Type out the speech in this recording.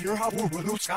Your we'll lose